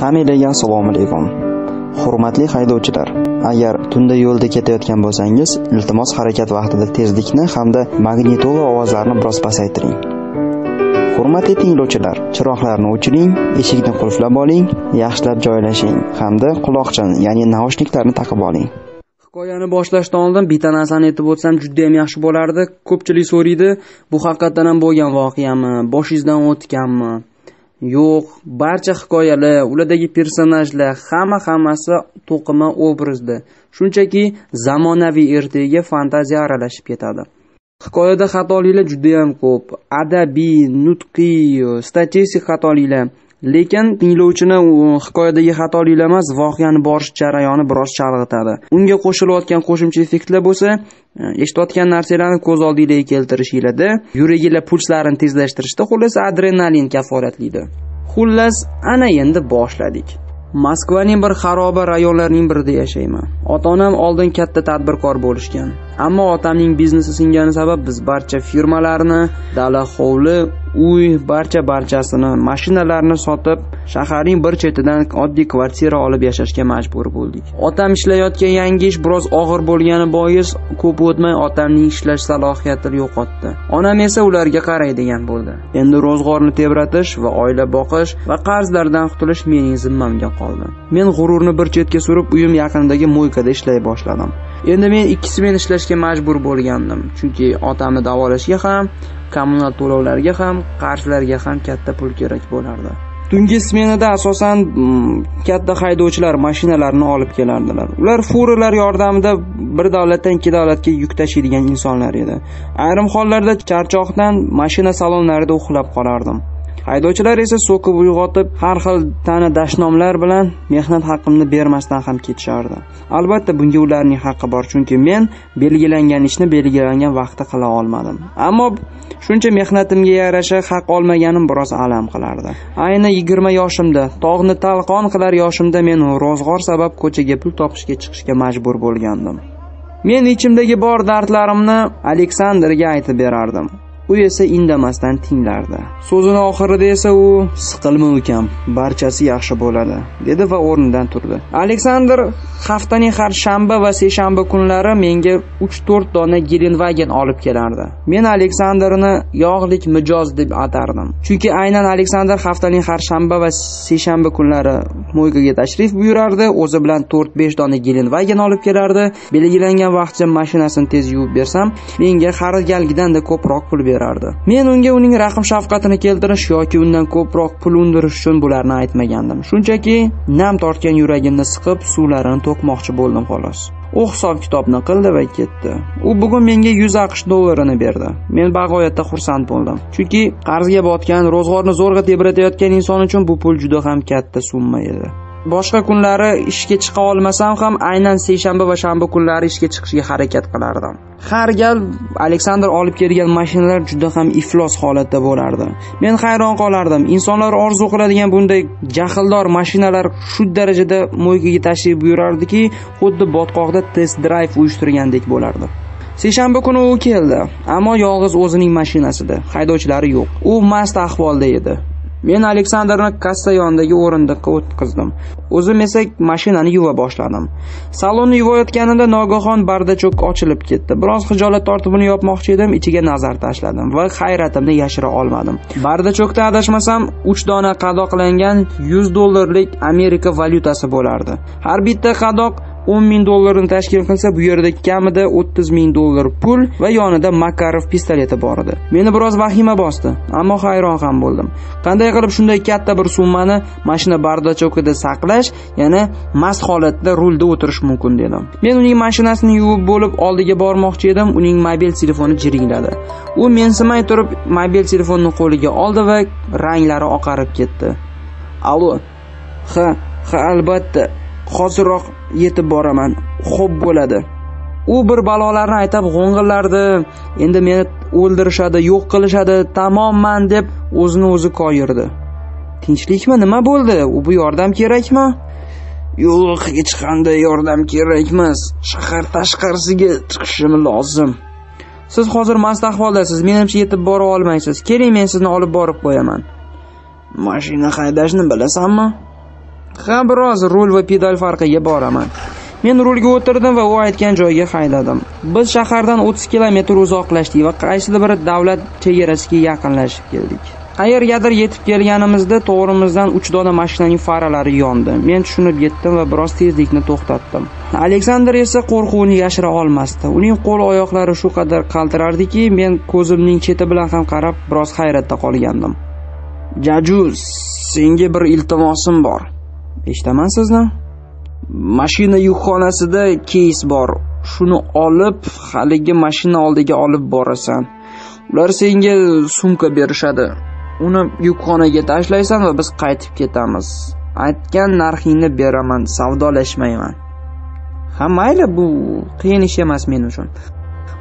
Hammaga assalomu alaykum. Hurmatli haydovchilar, agar tunda yo'lda ketayotgan bo'lsangiz, iltimos harakat vaqtida tezlikni hamda magnitola ovozlarini biroz pasaytiring. Hurmatli tinglovchilar, chiroqlarni o'chiring, eshikni qulflab oling, yaxshilab joylashing hamda quloqchin, ya'ni naushniklarni taqib oling. Hikoyani boshlashdan oldin bitta narsani aytib o'tsam juda ham yaxshi bo'lardi. Ko'pchilik so'raydi, bu haqiqatan ham bo'lgan voqeami, boshingizdan o'tganmi? Yo'q, barcha hikoyalar, ulardagi personajlar hamma hammasi to'qima obrazda. Shunchaki zamonaviy ertaga fantaziya aralashib ketadi. Hikoyada xatoliklar juda ham ko'p. Adabiy, nutqiy, statistik xatoliklar. Lekin tinglovchini hikoyadagi xatoliklar emas, voqeani borish jarayoni biroz chalg'itadi. Unga qo'shilayotgan qo'shimcha effektlar bo'lsa, e, eshitayotgan narsalarni ko'z oldingizga keltirishinglarda, yuragilar pulslarini tezlashtirishda, xullas adrenalin kafolatlaydi. Xullas, ana endi boshladik. Moskvaning bir xaroba rayonlarining birida yashayman. Ota-onam oldin katta tadbirkor bo'lishgan. Ammo otamning biznesi singani sabab biz barcha firmalarni, dala hovli, uy, barcha barchasini, mashinalarni sotib, shaharning bir chetidan oddiy kvartira olib yashashga majbur bo'ldik. Otam ishlayotgan yangi ish biroz og'ir bo'lgani bois, ko'p o'tmay otamning ishlash salohiyatini yo'qotdi. Onam esa ularga qaraydigan bo'ldi. Endi ro'zg'orni tebratish va oila boqish va qarzlardan qutulish mening zimmamga qoldi. Men g'ururni bir chetga surib, uyim yaqinidagi mo'ykada ishlay boshladim. Endi men ikki smen ishlashga majbur bo'lgandim, chunki otamni davolashga ham, kommunal to'lovlarga ham, qarzlarga ham katta pul kerak bo'lardi. Tungi smenada asosan mm, katta haydovchilar mashinalarni olib kelardilar. Ular furalar yordamida bir davlatdan ikki davlatga yuk tashiydigan insonlar edi. Ayrim hollarda charchoqdan mashina salonlarida uxlab qolardim. Haydovchilar esa so'kib uyg'otib, har xil tana dashnomlar bilan mehnat haqqimni bermasdan ham ketishardi. Albatta, bunga ularning haqqi bor, chunki men belgilangan ishni belgilangan vaqtda qila olmadim. Ammo shuncha mehnatimga yarasha haq olmaganim biroz alam qilardi. Ayni 20 yoshimda, tog'ni talqon qilar yoshimda men ro'zg'or sabab ko'chaga pul topishga chiqishga majbur bo'lgandim. Men ichimdagi bor dardlarimni Aleksandrga aytib berardim. U esa indamasdan tinglardi. So'zini oxirida esa u siqilma ukam barchasi yaxshi bo'ladi dedi va o'rnidan turdi. Aleksandr haftaning har shanba va seshanba kunlari menga uch to'rt dona gelenvagen olib kelardi. Men aleksandrni yog'lik mijoz deb atardim. Chunki aynan aleksandr haftaning har shanba va seshanba kunlari mo'ykaga tashrif buyurardi o'zi bilan to'rt besh dona gelenvagen olib kelardi. Belgilangan vaqtcha mashinasini tez yuvib bersam menga har galgidanda ko'proq pul berdi berardi. Men unga uning rahm shafqatini keltirish yoki undan ko'proq pul undirish uchun bularni aytmagandim. Shunchaki nam tortgan yuragimni siqib suvlarini to'kmoqchi bo'ldim xolos. U hisob kitobni qildi va ketdi. U bugun menga 100 aqsh dollarini berdi. Men bag'oyatda xursand bo'ldim. Chunki qarzga botgan ro'zg'orni zo'rg'a tebratayotgan inson uchun bu pul juda ham katta summa edi. Boshqa kunlari ishga chiqa olmasam ham aynan seshanba va shanba kunlari ishga chiqishga harakat qilardim. Har gal aleksandr olib kelgan mashinalar juda ham iflos holatda bo'lardi. Men hayron qolardim. Insonlar orzu qiladigan bunday jahldor mashinalar shu darajada mo'ykaga tashrif buyurardiki xuddi botqoqda test drayv uyushtirgandek bo'lardi. Seshanba kuni u keldi ammo yolg'iz o'zining mashinasida. Haydovchilari yo'q. U mast ahvolda edi. Men aleksandrni kassa yonidagi o'rindiqqa o'tkazdim. o'zim esa mashinani yuva boshladim. Salonni yuvayotganimda nogohon bardachok ochilib ketdi. Biroz xijolat tortib uni yopmoqchi edim ichiga nazar tashladim va hayratimni yashira olmadim. Bardachokda adashmasam 3 dona qadoqlangan 100 dollarlik amerika valyutasi bo'lardi. Har bitta qadoq 10 ming dollarni tashkil qilsa bu yerda kamida 30 ming dollar pul va yonida Makarov pistoleti bor edi. Meni biroz vahima bosdi, ammo hayron ham bo'ldim. Qanday qilib shunday katta bir summani mashina bardachokida saqlash, ya'ni mast holatda rulda o'tirish mumkin dedim. Men uning mashinasini yuvib bo'lib oldiga bormoqchi edim, uning mobil telefoni jiringladi. U mensimay turib mobil telefonni qo'liga oldi va ranglari oqarib ketdi. Allo. Ha, ha albatta. Hozirroq yetib boraman. Xo'p bo'ladi. U bir balolarni aytab g'o'ng'illardi endi meni o'ldirishadi yo'q qilishadi tamomman deb o'zini o'zi koyirdi. Tinchlikmi? Nima bo'ldi? U bu yordam kerakmi? Yo'q hech qanday yordam kerak emas shahar tashqarisiga chiqishim lozim. Siz hozir mast ahvoldasiz menimcha yetib bora olmaysiz. Keling men sizni olib borib qo'yaman. Mashina haydashni bilasanmi? Ha biroz rul va pedal farqiga boraman. Men rulga o'tirdim va u aytgan joyga haydadim. Biz shahardan 30 kilometr uzoqlashdik va qaysidir bir davlat chegarasiga yaqinlashib keldik. Qayergadir yetib kelganimizda to'g'rimizdan 3 dona mashinaning faralari yondi. Men tushunib yetdim va biroz tezlikni to'xtatdim. Aleksandr esa qo'rquvini yashira olmasdi. Uning qo'l oyoqlari shu qadar qaltirardiki men ko'zimning cheti bilan ham qarab biroz hayratda qolgandim. Jaju senga bir iltimosim bor. Eshitaman sizni mashina yukxonasida keys bor. Shuni olib haligi mashina oldiga olib borasan. Ular senga sumka berishadi. Uni yukxonaga tashlaysan va biz qaytib ketamiz. Aytgan narxingni beraman savdolashmayman. Ha mayli bu qiyin ish emas men uchun.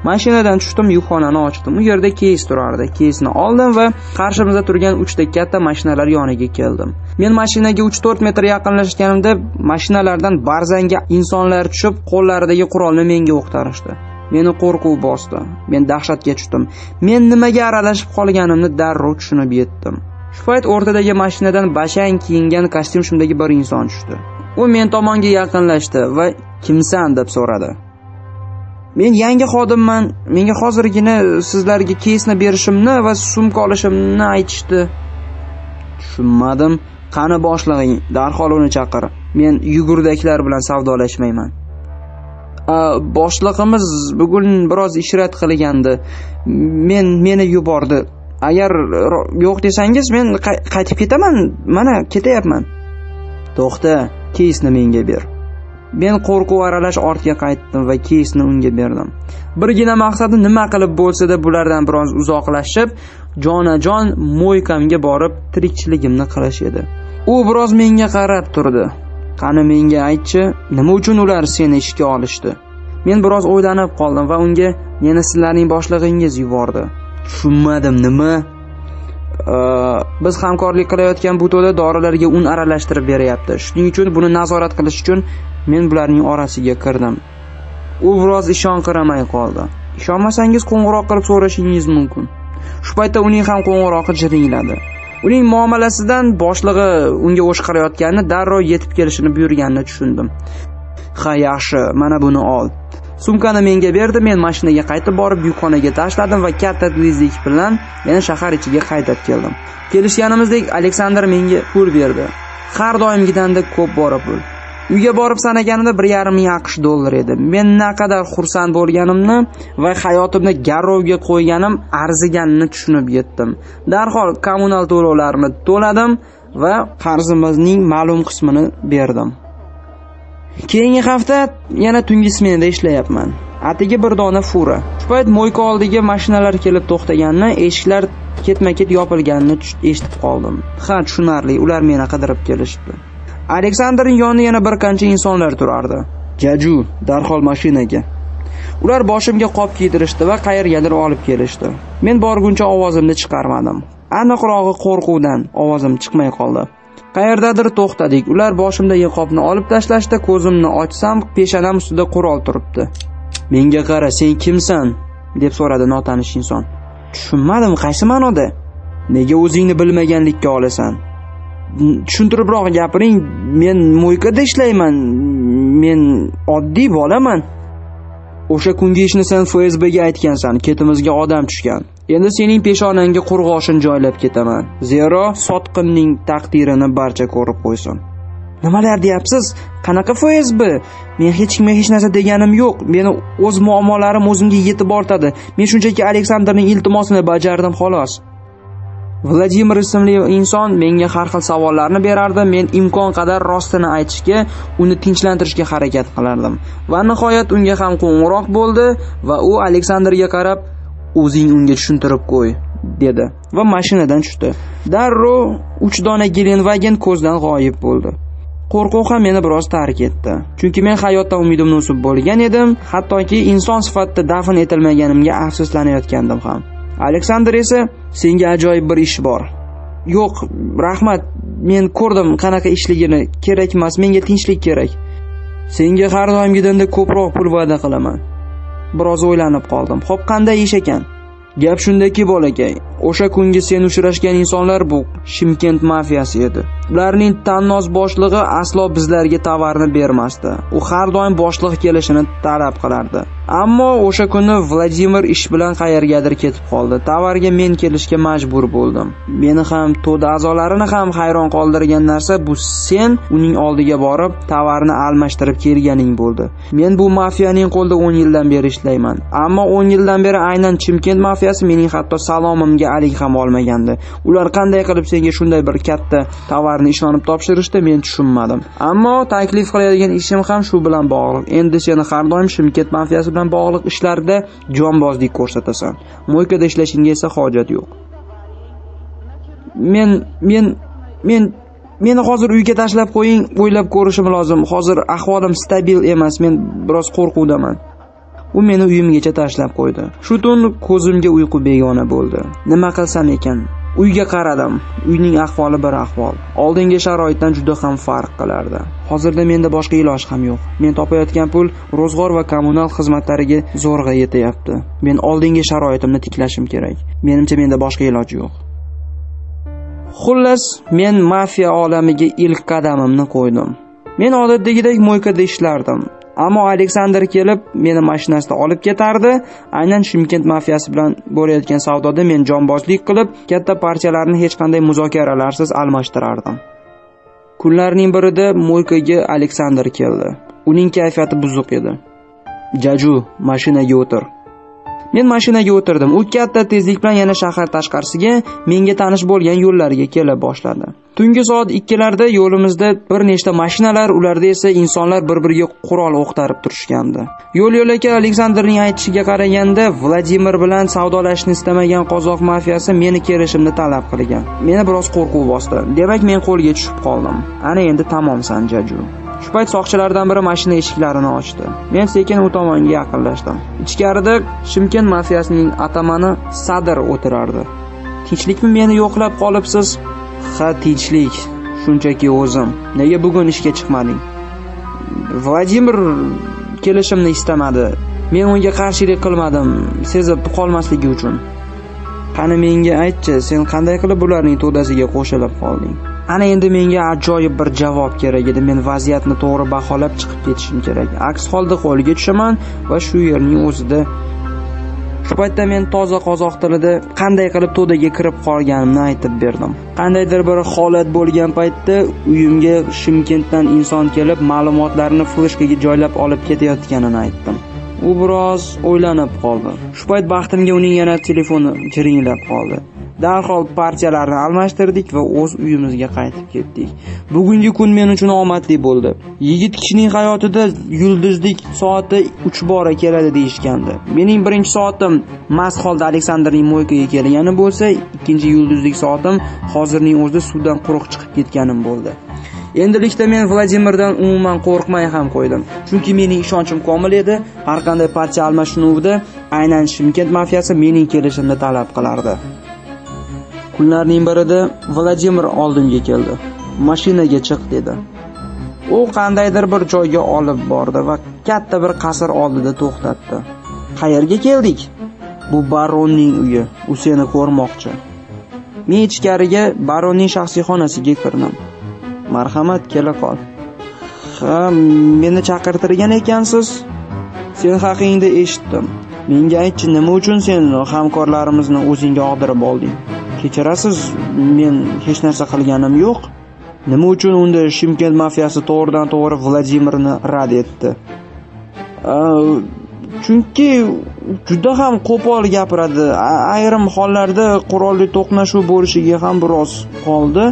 Mashinadan tushdim yukxonani ochdim. U yerda keys turardi. Keysni oldim va qarshimizda turgan uchta katta mashinalar yoniga keldim. Men mashinaga uch to'rt metr yaqinlashganimda mashinalardan barzanga insonlar tushib qo'llaridagi qurolni menga o'qtarishdi. meni qo'rquv bosdi. Men dahshatga tushdim. Men nimaga aralashib qolganimni darrov tushunib yetdim. Shu payt o'rtadagi mashinadan bashang kiyingan kostyum shimdagi bir inson tushdi. U men tomonga yaqinlashdi va kimsan deb so'radi. Men yangi xodimman. Menga hozirgina sizlarga keysni berishimni va sumka olishimni aytishdi. Tushunmadim. Qani boshlig'ing? Darhol uni chaqir. Men yugurdaklar bilan savdolashmayman. Boshlig'imiz bugun biroz ishrat qilgandi. Men meni yubordi. Agar yo'q desangiz men qaytib ketaman. Mana ketyapman to'xta keysni menga ber. Men qo'rquv aralash ortga qaytdim va keysni unga berdim. Birgina maqsadi nima qilib bo'lsa-da bulardan biroz uzoqlashib jonajon mo'ykamga borib tirikchiligimni qilish edi. U biroz menga qarab turdi. Qani menga aytchi nima uchun ular seni ishga olishdi? Men biroz o'ylanib qoldim va unga meni sizlarning boshlig'ingiz yubordi. Tushunmadim nima? Biz hamkorlik qilayotgan butoda dorilarga un aralashtirib beryapti. Shuning uchun buni nazorat qilish uchun men bularning orasiga kirdim. U biroz ishonqiramay qoldi. Ishonmasangiz qo'ng'iroq qilib so'rashingiz mumkin. Shu paytda uning ham qo'ng'irog'i jiringladi uning muomalasidan boshlig'i unga o'shqirayotganini darrov yetib kelishini buyurganini tushundim. Ha yaxshi mana buni ol. Sumkani menga berdi men mashinaga qaytib borib yukxonaga tashladim va katta tezlik bilan yana shahar ichiga qaytib keldim. Kelishganimizdek aleksandr menga pul berdi. Har doimgidandek ko'p bora pul. Uyga borib sanaganimda bir yarim ming aqsh dollar edi men naqadar xursand bo'lganimni va hayotimni garovga qo'yganim arziganini tushunib yetdim. Darhol kommunal to'lovlarimni to'ladim va qarzimizning ma'lum qismini berdim. Keyingi hafta yana tungi smenada ishlayapman. Atigi bir dona fura. Shu payt mo'yka oldiga mashinalar kelib to'xtaganini eshiklar ketma ket yopilganini eshitib qoldim. Ha tushunarli ular meni qidirib kelishibdi. Aleksandrning yonida yana bir qancha insonlar turardi. Jaju darhol mashinaga. Ular boshimga qop kiydirishdi va qayergadir olib kelishdi. Men borguncha ovozimni chiqarmadim. Aniqrog'i qo'rquvdan ovozim chiqmay qoldi. Qayerdadir to'xtadik. Ular boshimdagi qopni olib tashlashdi ko'zimni ochsam peshanam ustida qurol turibdi. Menga qara sen kimsan? deb so'radi notanish inson. Tushunmadim qaysi ma'noda? Nega o'zingni bilmaganlikka olasan? Tushuntiribroq gapiring. Men mo'ykada ishlayman. Men oddiy bolaman. O'sha kungi ishni sen fsbga aytgansan. Ketimizga odam tushgan. Endi sening peshonangga qurg'oshin joylab ketaman. Zero sotqinning taqdirini barcha ko'rib qo'ysin. Nimalar deyapsiz? Qanaqa fsb men hech kimga hech narsa deganim yo'q. Meni o'z muammolarim o'zimga yetib ortadi. Men shunchaki aleksandrning iltimosini bajardim xolos. Vladimir ismli inson menga har xil savollarni berardi. Men imkon qadar rostini aytishga uni tinchlantirishga harakat qilardim. Va nihoyat unga ham qo'ng'iroq bo'ldi va u aleksandrga qarab o'zing unga tushuntirib qo'y dedi va mashinadan tushdi. Darrov uch dona gelenvagen ko'zdan g'oyib bo'ldi. Qo'rquv ham meni biroz tark etdi. Chunki men hayotdan umidimni uzib bo'lgan edim. Hattoki inson sifatida dafn etilmaganimga afsuslanayotgandim ham. Aleksandr esa senga ajoyib bir ish bor. Yo'q rahmat. Men ko'rdim qanaqa ishligini. Kerak emas menga tinchlik kerak. Senga har doimgidanda ko'proq pul va'da qilaman. Biroz o'ylanib qoldim. Xo'p qanday ish ekan? Gap shundaki bolakay. O'sha kungi sen uchrashgan insonlar bu shimkent mafiyasi edi. Ularning tannoz boshlig'i aslo bizlarga tovarni bermasdi. U har doim boshliq kelishini talab qilardi. Ammo o'sha kuni vladimir ish bilan qayergadir ketib qoldi. Tovarga men kelishga majbur bo'ldim. Meni ham to'da a'zolarini ham hayron qoldirgan narsa bu sen uning oldiga borib tovarni almashtirib kelganing bo'ldi. Men bu mafiyaning qo'lida 10 yildan beri ishlayman. Ammo 10 yildan beri aynan chimkent mafiyasi mening hatto salomimga alik ham olmagandi. Ular qanday qilib senga shunday bir katta tovarni ishonib topshirishdi men tushunmadim. Ammo taklif qilayotgan ishim ham shu bilan bog'liq. Endi seni har doim shimkent mafiyasi bilan bog'liq ishlarda jonbozlik ko'rsatasan. Mo'ykada ishlashingga esa hojat yo'q. Men men men meni hozir uyga tashlab qo'ying o'ylab ko'rishim lozim. Hozir ahvolim stabil emas. Men biroz qo'rquvdaman. U meni uyimgacha tashlab qo'ydi. Shu tun ko'zimga uyqu begona bo'ldi. Nima qilsam ekan? Uyga qaradim. Uyning ahvoli bir ahvol. Oldingi sharoitdan juda ham farq qilardi. Hozirda menda boshqa iloj ham yo'q. Men topayotgan pul ro'zg'or va kommunal xizmatlariga zo'rg'a yetyapti. Men oldingi sharoitimni tiklashim kerak. Menimcha menda boshqa iloj yo'q. Xullas men mafiya olamiga ilk qadamimni qo'ydim. Men odatdagidek mo'ykada ishlardim. Ammo aleksandr kelib meni mashinasida olib ketardi. Aynan shimkent mafiyasi bilan bo'layotgan savdoda men jonbozlik qilib katta partiyalarni hech qanday muzokaralarsiz almashtirardim. Kunlarning birida mo'ykaga aleksandr keldi. Uning kayfiyati buzuq edi. Jaju mashinaga o'tir. Men mashinaga o'tirdim. U katta tezlik bilan yana shahar tashqarisiga menga tanish bo'lgan yo'llarga kela boshladi. Tungi soat ikkilarda yo'limizda bir nechta mashinalar ularda esa insonlar bir biriga qurol o'qtarib turishgandi. Yo'l yo'lakay aleksandrning aytishiga qaraganda vladimir bilan savdolashishni istamagan qozoq mafiyasi meni kelishimni talab qilgan. Meni biroz qo'rquv bosdi. Demak men qo'lga tushib qoldim. Ana endi tamomsan jaju shu payt soqchilardan biri mashina eshiklarini ochdi. Men sekin u tomonga yaqinlashdim. Ichkarida shimkent mafiyasining atamani sadr o'tirardi. Tinchlikmi meni yo'qlab qolibsiz? Ha tinchlik shunchaki o'zim. Nega bugun ishga chiqmading? Vladimir kelishimni istamadi. Men unga qarshilik qilmadim sezib qolmasligi uchun. Qani menga aytchi sen qanday qilib ularning to'dasiga qo'shilib qolding? Ana endi menga ajoyib bir javob kerak edi. Men vaziyatni to'g'ri baholab chiqib ketishim kerak. Aks holda qo'lga tushaman va shu yerning o'zida shu paytda men toza qozoq tilida qanday qilib to'daga kirib qolganimni aytib berdim. Qandaydir bir holat bo'lgan paytda uyimga shimkentdan inson kelib ma'lumotlarni fleshkaga joylab olib ketayotganini aytdim. U biroz o'ylanib qoldi. Shu payt baxtimga uning yana telefoni jiringlab qoldi. Darhol partiyalarni almashtirdik va o'z uyimizga qaytib ketdik. Bugungi kun men uchun omadli bo'ldi. Yigit kishining hayotida yulduzlik soati uch bora keladi deyishgandi. Mening birinchi soatim mast holda aleksandrning mo'ykaga kelgani bo'lsa ikkinchi yulduzlik soatim hozirning o'zida suvdan quruq chiqib ketganim bo'ldi. Endilikda men vladimirdan umuman qo'rqmay ham qo'ydim. Chunki mening ishonchim komil edi. Har qanday partiya almashinuvida aynan shimkent mafiyasi mening kelishimni talab qilardi. Kunlarning birida vladimir oldimga keldi. Mashinaga chiq dedi. U qandaydir bir joyga olib bordi va katta bir qasr oldida to'xtatdi. Qayerga keldik? Bu baronning uyi. U seni ko'rmoqchi. Men ichkariga baronning shaxsiy xonasiga kirdim. Marhamat kela qol ha meni chaqirtirgan ekansiz? Sen haqingda eshitdim. Menga aytchi nima uchun sen hamkorlarimizni o'zingga og'dirib olding? Kechirasiz men hech narsa qilganim yo'q. Nima uchun unda shimkent mafiyasi to'g'ridan to'g'ri vladimirni rad etdi? Chunki juda ham qo'pol gapiradi. Ayrim hollarda qurolli to'qnashuv bo'lishiga ham biroz qoldi.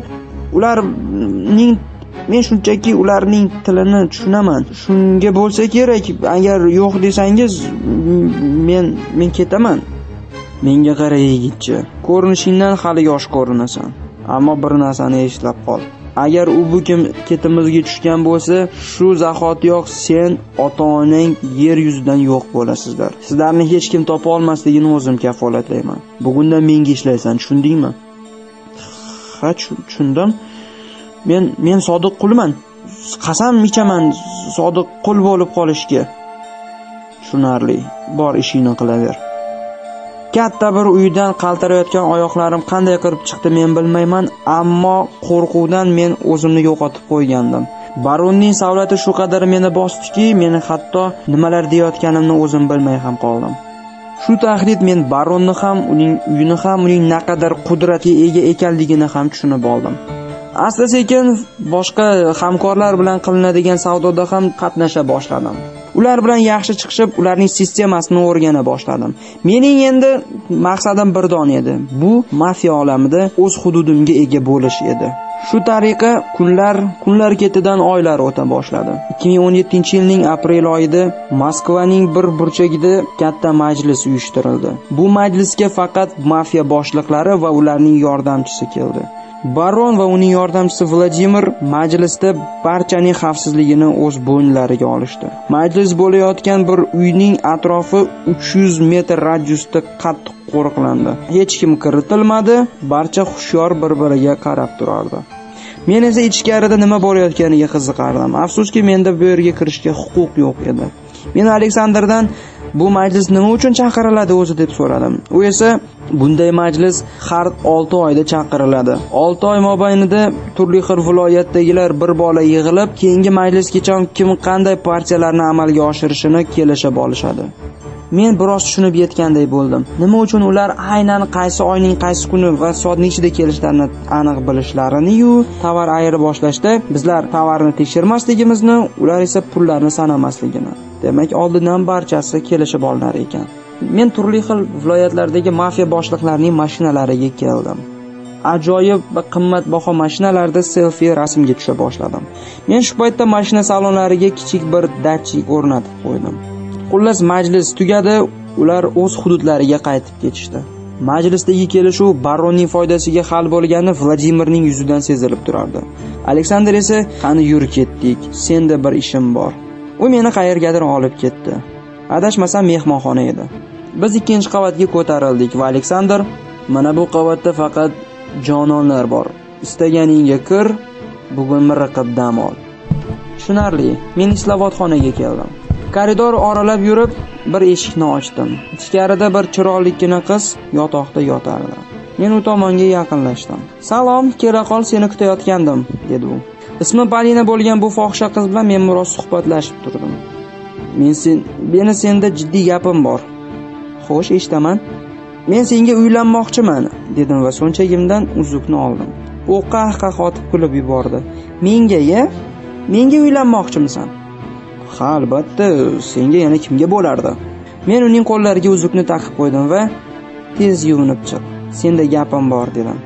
Ularning men shunchaki ularning tilini tushunaman. Shunga bo'lsa kerak agar yo'q desangiz men men ketaman. Menga qara yigitcha. Ko'rinishingdan hali yosh ko'rinasan. Ammo bir narsani eslab qol. Agar u bu kim ketimizga tushgan bo'lsa shu zahotiyoq sen ota onang yer yuzidan yo'q bo'lasizlar. Sizlarni hech kim topa olmasligini o'zim kafolatlayman. Bugundan menga ishlaysan tushundingmi? Ha tushundim. Men men sodiq qulman. Qasam ichaman sodiq qul bo'lib qolishga. Tushunarli. Bor ishingni qilaver. Katta bir uydan qaltirayotgan oyoqlarim qanday qilib chiqdi men bilmayman ammo qo'rquvdan men o'zimni yo'qotib qo'ygandim. Baronning savlati shu qadar meni bosdiki meni hatto nimalar deyayotganimni o'zim bilmay ham qoldim. Shu tahdid men baronni ham uning uyini ham uning naqadar qudratga ega ekanligini ham tushunib oldim. Asta sekin boshqa hamkorlar bilan qilinadigan savdoda ham qatnasha boshladim. Ular bilan yaxshi chiqishib ularning sistemasini o'rgana boshladim. Mening endi maqsadim birdon edi. Bu mafiya olamida o'z hududimga ega bo'lish edi. Shu tariqa kunlar kunlar ketidan oylar o'ta boshladi. 2017 yilning aprel oyida moskvaning bir burchagida katta majlis uyushtirildi. Bu majlisga faqat mafiya boshliqlari va ularning yordamchisi keldi. Baron va uning yordamchisi vladimir majlisda barchaning xavfsizligini o'z bo'ynlariga olishdi. Majlis bo'layotgan bir uyning atrofi 300 metr radiusda qattiq qo'riqlandi. Hech kim kiritilmadi barcha hushyor bir biriga qarab turardi. Men esa ichkarida nima bo'layotganiga qiziqardim. Afsuski menda bu yerga kirishga huquq yo'q edi. Men aleksandrdan bu majlis nima uchun chaqiriladi o'zi deb so'radim. U esa bunday majlis har 6 oyda chaqiriladi. 6 oy mobaynida turli xil viloyatdagilar bir bola yig'ilib keyingi majlisgacha kim qanday partiyalarni amalga oshirishini kelishib olishadi. Men biroz tushunib yetganday bo'ldim. Nima uchun ular aynan qaysi oyning qaysi kuni va soat nechida kelishlarini aniq bilishlarini-yu tovar boshlashda bizlar tovarni tekshirmasligimizni ular esa pullarni sanamasligini. Demak oldindan barchasi kelishib olinar ekan. Men turli xil viloyatlardagi mafiya boshliqlarining mashinalariga keldim. Ajoyib va qimmatbaho mashinalarda selfi rasmga tusha boshladim. Men shu paytda mashina salonlariga kichik bir datchik o'rnatib qo'ydim. Xullas majlis tugadi ular o'z hududlariga qaytib ketishdi. Majlisdagi kelishuv baronning foydasiga hal bo'lgani vladimirning yuzidan sezilib turardi. Aleksandr esa qani yur ketdik senda bir ishim bor. U meni qayergadir olib ketdi. Adashmasam mehmonxona edi. Biz ikkinchi qavatga ko'tarildik va aleksandr mana bu qavatda faqat jononlar bor. Istaganingga kir bugun miriqib dam ol. Tushunarli men islovatxonaga keldim. Koridor oralab yurib bir eshikni ochdim. Ichkarida bir chiroyligina qiz yotoqda yotardi. Men u tomonga yaqinlashdim. Salom kela qol seni kutayotgandim dedi u. ismi Balina bo'lgan bu fohisha qiz bilan men biroz suhbatlashib turdim. Men sen meni senda jiddiy gapim bor. Xo'sh eshitaman. Men senga uylanmoqchiman dedim va so'nchagimdan uzukni oldim. U qahqaha otib kulib yubordi. Menga ya? Menga uylanmoqchimisan? Ha albatta senga yana kimga bo'lardi? Men uning qo'llariga uzukni taqib qo'ydim va tez yuvinib chiq. Senda gapim bor dedim.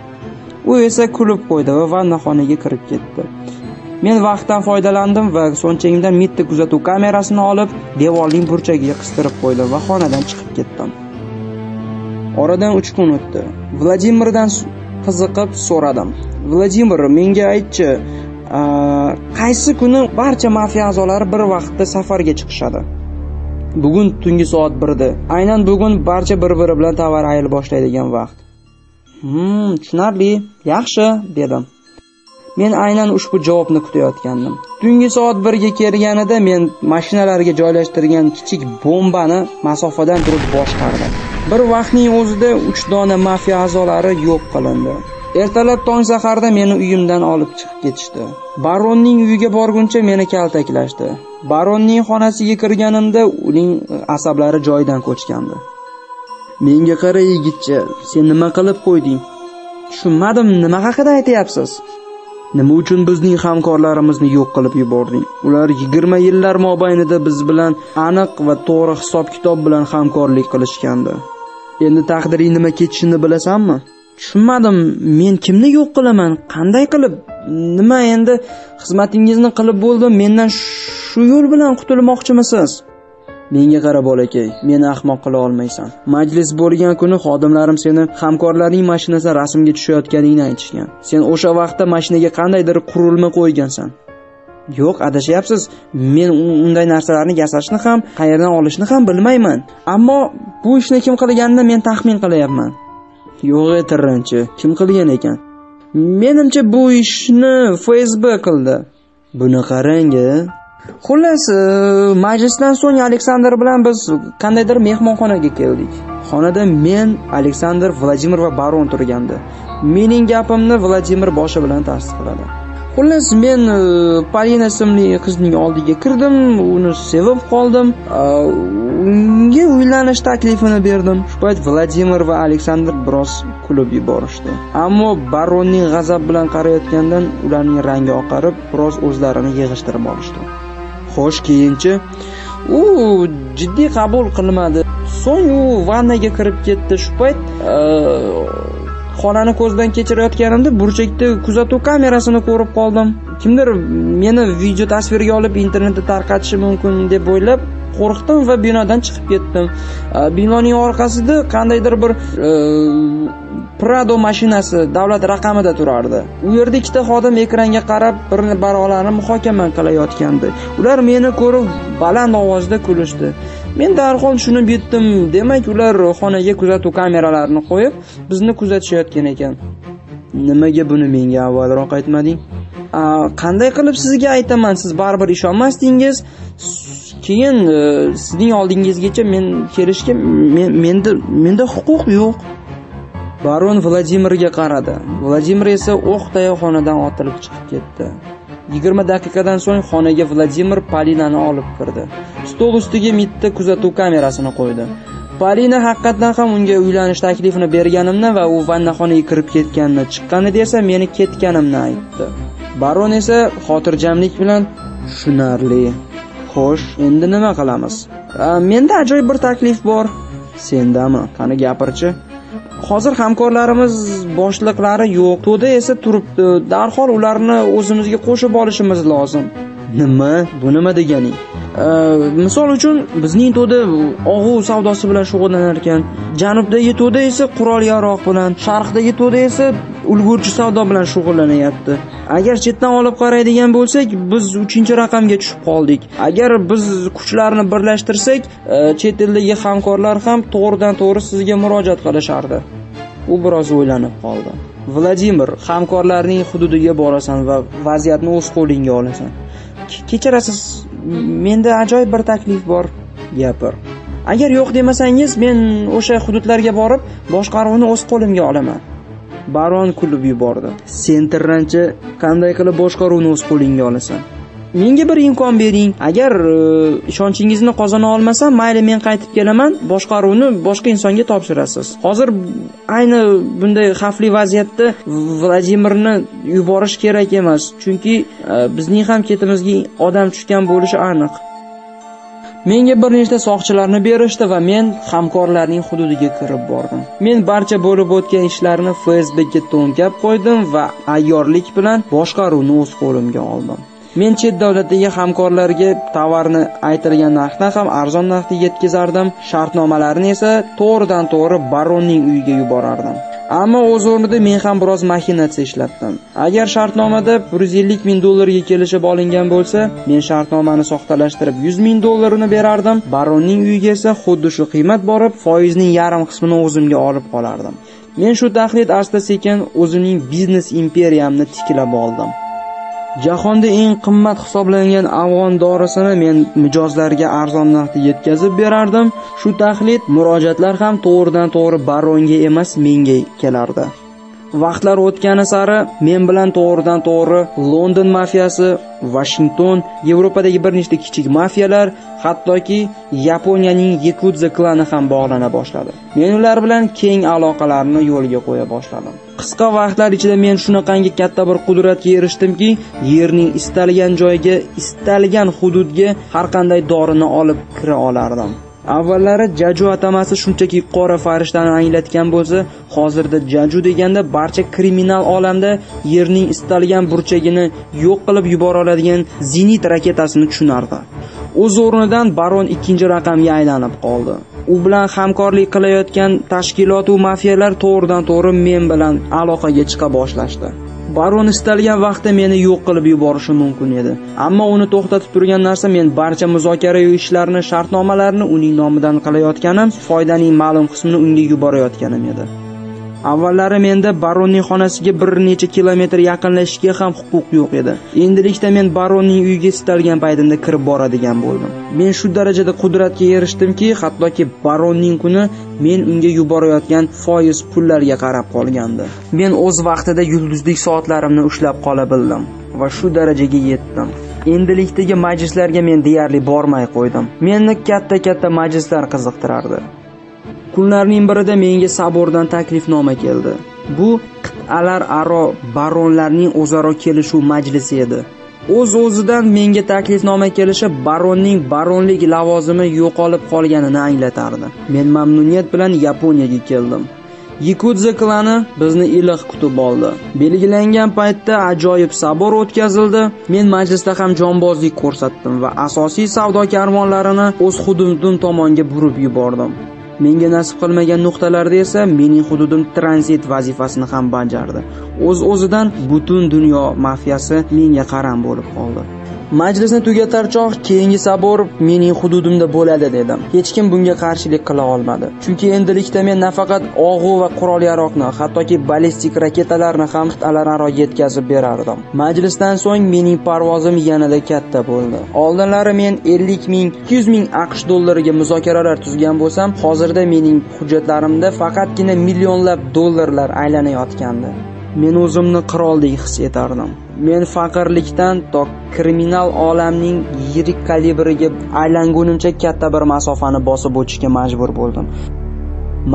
U esa kulib qo'ydi va vannaxonaga kirib ketdi. Men vaqtdan foydalandim va so'nchagimdan mitti kuzatuv kamerasini olib devorning burchagiga qistirib qo'ydim va xonadan chiqib ketdim. Oradan 3 kun o'tdi. Vladimirdan qiziqib so'radim. Vladimir menga aytchi qaysi kuni barcha mafiya a'zolari bir vaqtda safarga chiqishadi? Bugun tungi soat 1da. aynan bugun barcha bir biri bilan tovar ayil boshlaydigan vaqt. Hmm tushunarli. Yaxshi dedim. Men aynan ushbu javobni kutayotgandim. Tungi soat 1 ga kelganida men mashinalarga joylashtirgan kichik bombani masofadan turib boshqardim. Bir vaqtning o'zida 3 dona mafiya a'zolari yo'q qilindi. Ertalab tong saharda meni uyimdan olib chiqib ketishdi. Baronning uyiga borguncha meni kaltaklashdi. Baronning xonasiga kirganimda uning e, asablari joyidan ko'chgandi. Menga qara yigitcha sen nima qilib qo'yding? Tushunmadim nima haqida aytyapsiz? Nima uchun bizning hamkorlarimizni yo'q qilib yubording? Ular yigirma yillar mobaynida biz bilan aniq va to'g'ri hisob kitob bilan hamkorlik qilishgandi. Endi taqdiring nima ketishini bilasanmi? Tushunmadim. Men kimni yo'q qilaman? Qanday qilib? Nima endi? Xizmatingizni qilib bo'ldim. Mendan shu yo'l bilan qutulmoqchimisiz? Menga qara bolakay meni ahmoq qila olmaysan. Majlis bo'lgan kuni xodimlarim seni hamkorlarning mashinasi rasmga tushayotganingni aytishgan. Sen o'sha vaqtda mashinaga qandaydir qurilma qo'ygansan. Yo'q adashyapsiz men unday narsalarni yasashni ham qayerdan olishni ham bilmayman. Ammo bu ishni kim qilganini men taxmin qilyapman yo'q e, tirranchi kim qilgan ekan? Menimcha bu ishni fsb qildi. Buni qarang-a. E. xullas e, majlisdan so'ng aleksandr bilan biz qandaydir mehmonxonaga keldik. Xonada men aleksandr vladimir va baron turgandi. Mening gapimni vladimir boshi bilan tasdiqladi xullas men e, polina ismli qizning oldiga kirdim uni sevib qoldim. E, unga uylanish taklifini berdim. Shu payt vladimir va aleksandr biroz kulib yuborishdi. Ammo baronning g'azab bilan qarayotganidan ularning rangi oqarib biroz o'zlarini yig'ishtirib olishdi. Xo'sh keyinchi. U jiddiy qabul qilmadi so'ng u vannaga kirib ketdi. Shu payt e, xonani ko'zdan kechirayotganimda burchakda kuzatuv kamerasini ko'rib qoldim. Kimdir meni video tasvirga olib internetda tarqatishi mumkin deb o'ylab qo'rqdim va binodan chiqib ketdim. E, binoning orqasida qandaydir bir e, prado mashinasi davlat raqamida turardi. U yerda ikkita xodim ekranga qarab bir barolarni muhokama qilayotgandi. Ular meni ko'rib baland ovozda kulishdi. Men darhol tushunib yetdim demak ular xonaga kuzatuv kameralarini qo'yib bizni kuzatishayotgan ekan. Nimaga buni menga avvalroq aytmading? Qanday qilib sizga aytaman siz baribir ishonmasdingiz? Keyin e, sizning oldingizgacha men kelishga menda menda huquq yo'q. Baron vladimirga qaradi. Vladimir esa o'q xonadan otilib chiqib ketdi. Yigirma daqiqadan so'ng xonaga vladimir polinani olib kirdi. Stol ustiga mitta kuzatuv kamerasini qo'ydi. Polina haqiqatdan ham unga uylanish taklifini berganimni va u vannaxonaga kirib ketganini chiqqanida esa meni ketganimni aytdi. Baron esa xotirjamlik bilan tushunarli. Xo'sh endi nima qilamiz? Menda ajoyib bir taklif bor. Sendami? Qani gapirchi? Hozir hamkorlarimiz boshliqlari yo'q. To'da esa turibdi darhol ularni o'zimizga qo'shib olishimiz lozim. Nima? Bu nima deganing misol uchun bizning to'da og'u savdosi bilan shug'ullanar ekan janubdagi to'da esa qurol yarog' bilan sharqdagi to'da esa ulgurji savdo bilan shug'ullanyapti. Agar chetdan olib qaraydigan bo'lsak biz uchinchi raqamga tushib qoldik. Agar biz kuchlarni birlashtirsak e, chet eldagi hamkorlar ham to'g'ridan to'g'ri sizga murojaat qilishardi. U biroz o'ylanib qoldi. Vladimir hamkorlarning hududiga borasan va vaziyatni o'z qo'lingga olasan. Kechirasiz menda ajoyib bir taklif bor gapir. Agar yo'q demasangiz men o'sha hududlarga borib boshqaruvni o'z qo'limga olaman. Baron kulib yubordi. Sen tirranchi qanday qilib boshqaruvni o'z qo'lingga olasan? Menga bir imkon bering. Agar e, ishonchingizni qozona olmasam mayli men qaytib kelaman. Boshqaruvni boshqa insonga topshirasiz. Hozir ayni bunday xavfli vaziyatda vladimirni yuborish kerak emas. Chunki e, bizning ham ketimizga odam tushgan bo'lishi aniq. Menga bir nechta soqchilarni berishdi va men hamkorlarning hududiga kirib bordim. Men barcha bo'lib o'tgan ishlarni fsbga to'nkab qo'ydim va ayyorlik bilan boshqaruvni o'z qo'limga oldim. Men chet davlatdagi hamkorlarga tovarni aytilgan narxdan ham arzon narxda yetkazardim. Shartnomalarni esa to'g'ridan to'g'ri baronning uyiga yuborardim. Ammo o'z o'rnida men ham biroz mashinatsiya ishlatdim. Agar shartnomada bir yuz ellik ming dollarga kelishib olingan bo'lsa men shartnomani soxtalashtirib yuz ming dollarini berardim. Baronning uyiga esa xuddi shu qiymat borib foizning yarim qismini o'zimga olib qolardim. Men shu taxlit asta sekin o'zimning biznes imperiyamni tiklab oldim. Jahonda eng qimmat hisoblangan afg'on dorisini men mijozlarga arzon narxda yetkazib berardim. Shu taxlit murojaatlar ham to'g'ridan to'g'ri baronga emas menga kelardi. Vaqtlar o'tgani sari men bilan to'g'ridan to'g'ri london mafiyasi Washington, yevropadagi bir nechta kichik mafiyalar hattoki yaponiyaning Yakuza klani ham bog'lana boshladi. Men ular bilan keng aloqalarni yo'lga qo'ya boshladim. Qisqa vaqtlar ichida men shunaqangi katta bir qudratga erishdimki yerning istalgan joyiga istalgan hududga har qanday dorini olib kira olardim. Avvallari jaju atamasi shunchaki qora farishtani anglatgan bo'lsa hozirda jaju deganda barcha kriminal olamda yerning istalgan burchagini yo'q qilib yubora oladigan zenit raketasini tushunardi. O'z o'rnidan baron ikkinchi raqamga aylanib qoldi. U bilan hamkorlik qilayotgan tashkilotu mafiyalar to'g'ridan to'g'ri men bilan aloqaga chiqa boshlashdi. Baron istalgan vaqtda meni yo'q qilib yuborishi mumkin edi. Ammo uni to'xtatib turgan narsa men barcha muzokara ishlarni shartnomalarni uning nomidan qilayotganim foydaning ma'lum qismini unga yuborayotganim edi. Avvallari menda baronning xonasiga bir necha kilometr yaqinlashishga ham huquq yo'q edi. Endilikda men baronning uyiga istalgan paytimda kirib boradigan bo'ldim. Men shu darajada qudratga erishdimki hattoki baronning kuni men unga yuborayotgan foiz pullarga qarab qolgandi. Men o'z vaqtida yulduzlik soatlarimni ushlab qola bildim va shu darajaga yetdim. Endilikdagi majlislarga men deyarli bormay qo'ydim. Meni katta katta majlislar qiziqtirardi. Kunlarning birida menga sabordan taklifnoma keldi bu qit'alararo baronlarning o'zaro kelishuv majlisi edi o'z o'zidan menga taklifnoma kelishi baronning baronlik lavozimi yo'qolib qolganini anglatardi men mamnuniyat bilan yaponiyaga keldim Yakudza klani bizni iliq kutib oldi. Belgilangan paytda ajoyib sabor o'tkazildi. Men majlisda ham jonbozlik ko'rsatdim va asosiy savdo karvonlarini o'z hududim tomonga burib yubordim. Menga nasib qilmagan nuqtalarda esa mening hududim tranzit vazifasini ham bajardi. O'z-o'zidan butun dunyo mafiyasi menga qaram bo'lib qoldi. Majlisni tugatar chog' keyingi sabor mening hududimda bo'ladi dedim. Hech kim bunga qarshilik qila olmadi. Chunki endilikda men nafaqat og'u va qurol-yaroqni, hattoki ballistik raketalarni ham qit'alararo yetkazib berardim. Majlisdan so'ng mening parvozim yanada katta bo'ldi. Oldinlari men 50 ming, 200 ming AQSh dollariga muzokaralar tuzgan bo'lsam, hozirda mening hujjatlarimda faqatgina millionlab dollarlar aylanayotgandi. Men o'zimni qiroldek his etardim. Men faqirlikdan to kriminal olamning yirik kalibriga aylangunimcha katta bir masofani bosib o'tishga majbur bo'ldim.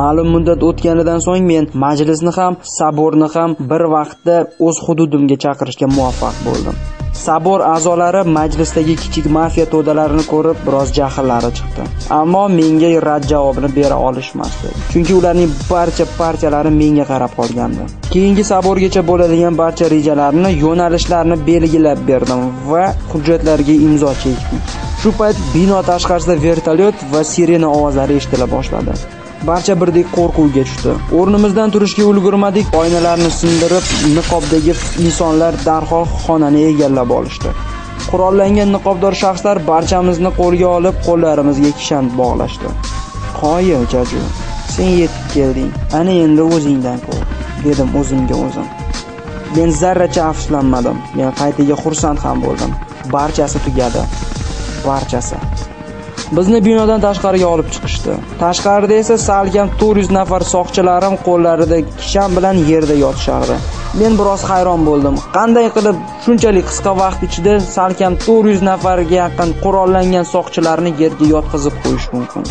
Ma'lum muddat o'tganidan so'ng men majlisni ham, saborni ham bir vaqtda o'z hududimga chaqirishga muvaffaq bo'ldim. Sabor a'zolari majlisdagi kichik mafiya to'dalarini ko'rib biroz jahllari chiqdi. Ammo menga rad javobini bera olishmasdi. Chunki ularning barcha partiyalari menga qarab qolgandi. Keyingi saborgacha bo'ladigan barcha rejalarni, yo'nalishlarni belgilab berdim va hujjatlarga imzo chekdim. Shu payt bino tashqarisida vertolyot va sirena ovozlari eshitila boshladi. Barcha birdek qo'rquvga tushdi o'rnimizdan turishga ulgurmadik oynalarni sindirib niqobdagi insonlar darhol xonani egallab olishdi. Qurollangan niqobdor shaxslar barchamizni qo'lga olib qo'llarimizga kishan bog'lashdi. Qoyil jaju sen yetib kelding ana endi o'zingdan ko'r dedim o'zimga o'zim. Men zarracha afsuslanmadim men qaytaga xursand ham bo'ldim. Barchasi tugadi barchasi. Bizni binodan tashqariga olib chiqishdi. Tashqarida esa salkam 400 nafar soqchilarim qo'llarida kishan bilan yerda yotishardi. Men biroz hayron bo'ldim. Qanday qilib shunchalik qisqa vaqt ichida salkam 400 nafarga yaqin qurollangan soqchilarni yerga yotqizib qo'yish mumkin?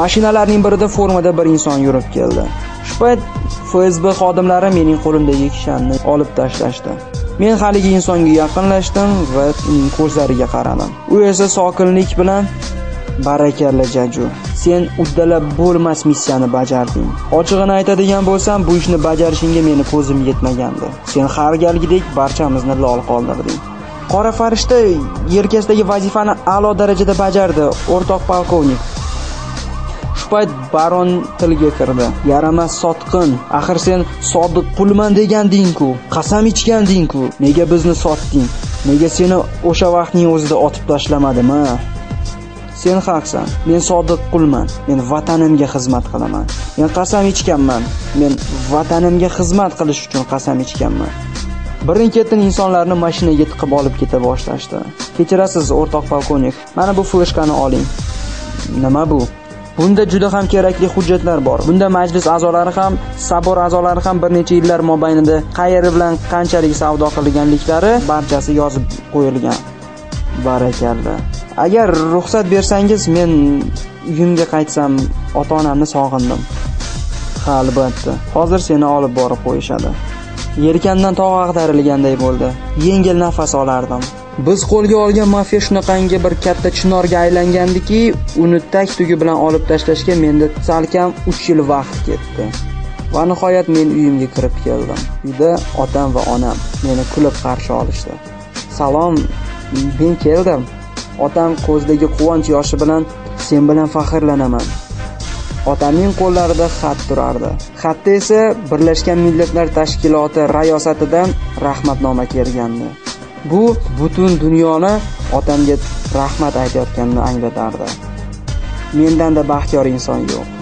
Mashinalarning birida formada bir inson yurib keldi. Shu payt fsb xodimlari mening qo'limdagi kishanni olib tashlashdi. Men haligi insonga yaqinlashdim va uning ko'zlariga qaradim. U esa sokinlik bilan barakalla jaju. Sen uddalab bo'lmas missiyani bajarding. Ochig'ini aytadigan bo'lsam, bu ishni bajarishingga meni ko'zim yetmagandi. Sen har galgidek barchamizni lol qoldirding. Qora farishta yelkasidagi vazifani a'lo darajada bajardi, o'rtoq polkovnik. Shu payt baron tilga kirdi. Yaramas sotqin. Axir sen sodiq qulman deganding-ku qasam ichganding-ku nega bizni sotding? Nega seni o'sha vaqtning o'zida otib tashlamadim a sen haqsan men sodiq qulman men vatanimga xizmat qilaman. Men qasam ichganman men vatanimga xizmat qilish uchun qasam ichganman. Birin ketin insonlarni mashinaga tiqib olib keta boshlashdi. Kechirasiz o'rtoq polkovnik mana bu fleshkani oling. Nima bu? Bunda juda ham kerakli hujjatlar bor. Bunda majlis a'zolari ham, sabor a'zolari ham bir necha yillar mobaynida qayeri bilan qanchalik savdo qilganliklari barchasi yozib qo'yilgan. Barakalla. Agar ruxsat bersangiz, men uyimga qaytsam, ota-onamni sog'indim. Ha, albatta. Hozir seni olib borib qo'yishadi. Yelkamdan tog' ag'darilganday bo'ldi. Yengil nafas olardim. Biz qo'lga olgan mafiya shunaqangi bir katta chinorga aylangandiki, uni tag tugi bilan olib tashlashga menda salkam 3 yil vaqt ketdi. Va nihoyat men uyimga kirib keldim. Uyda otam va onam meni kulib qarshi olishdi. Salom, men keldim. Otam ko'zdagi quvonch yoshi bilan sen bilan faxrlanaman. Otamning qo'llarida xat turardi. Xatda esa Birlashgan Millatlar Tashkiloti rayosatidan rahmatnoma kelgandi. Bu butun dunyoni otamga rahmat aytayotganini anglatardi. Mendan-da baxtiyor inson yo'q.